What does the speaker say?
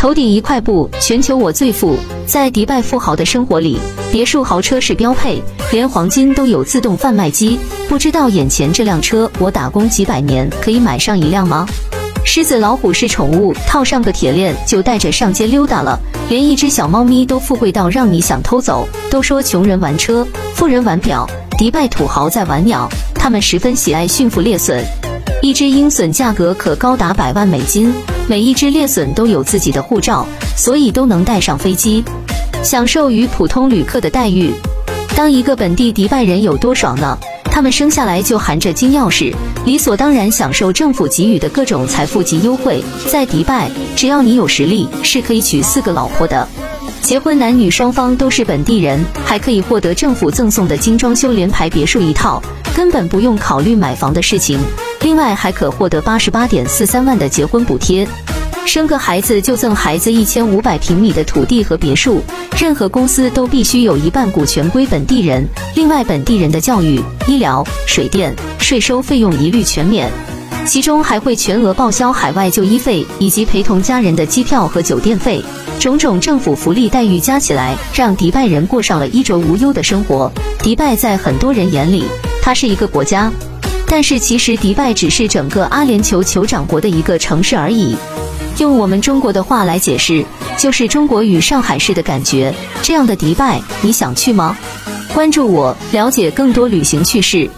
头顶一块布，全球我最富。在迪拜富豪的生活里，别墅豪车是标配，连黄金都有自动贩卖机。不知道眼前这辆车，我打工几百年可以买上一辆吗？狮子、老虎是宠物，套上个铁链就带着上街溜达了。连一只小猫咪都富贵到让你想偷走。都说穷人玩车，富人玩表，迪拜土豪在玩鸟。他们十分喜爱驯服猎隼，一只鹰隼价格可高达百万美金。每一只猎隼都有自己的护照，所以都能带上飞机，享受与普通旅客的待遇。当一个本地迪拜人有多爽呢？他们生下来就含着金钥匙，理所当然享受政府给予的各种财富及优惠。在迪拜，只要你有实力，是可以娶四个老婆的。结婚男女双方都是本地人，还可以获得政府赠送的精装修联排别墅一套，根本不用考虑买房的事情。另外还可获得八十八点四三万的结婚补贴。生个孩子就赠孩子一千五百平米的土地和别墅，任何公司都必须有一半股权归本地人。另外，本地人的教育、医疗、水电、税收费用一律全免，其中还会全额报销海外就医费以及陪同家人的机票和酒店费。种种政府福利待遇加起来，让迪拜人过上了衣着无忧的生活。迪拜在很多人眼里，它是一个国家，但是其实迪拜只是整个阿联酋酋长国的一个城市而已。用我们中国的话来解释，就是中国与上海市的感觉。这样的迪拜，你想去吗？关注我，了解更多旅行趣事。